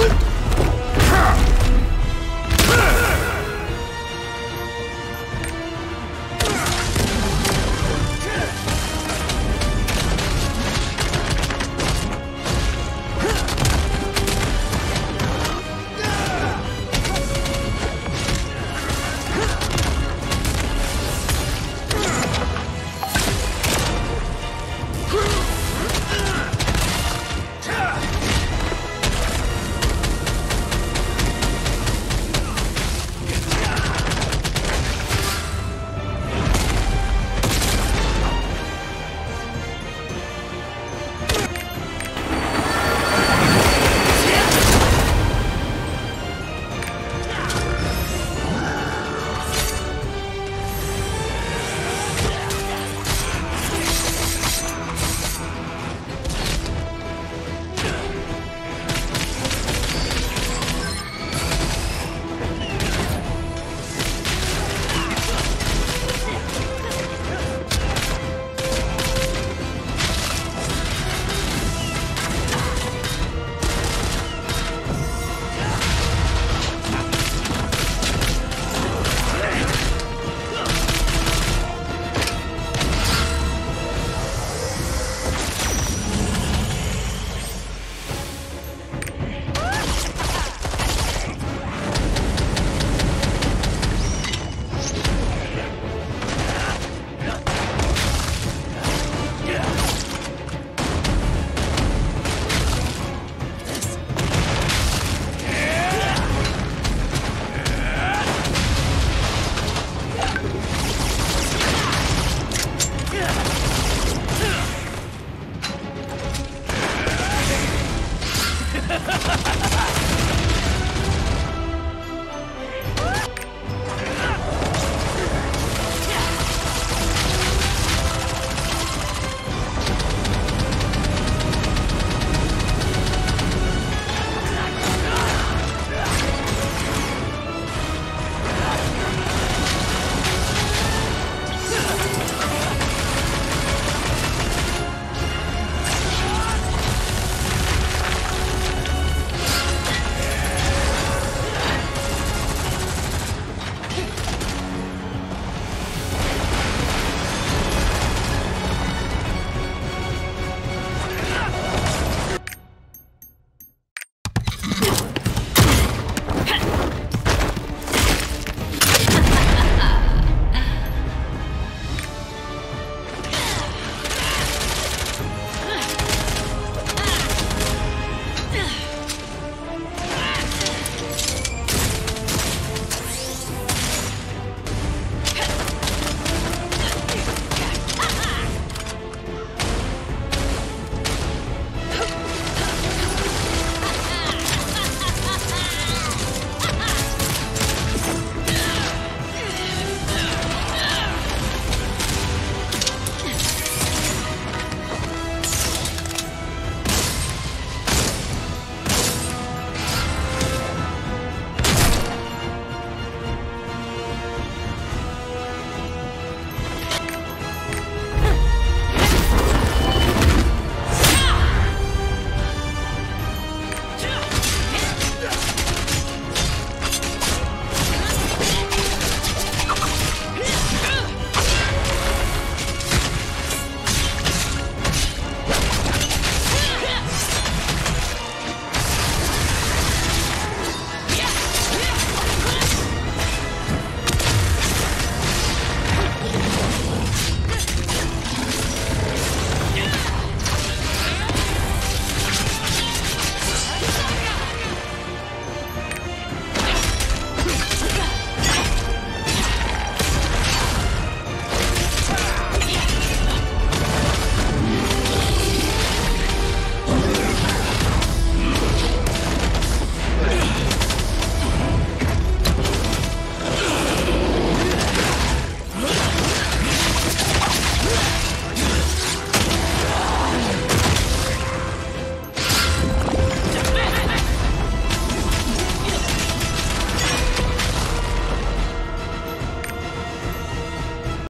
Huh?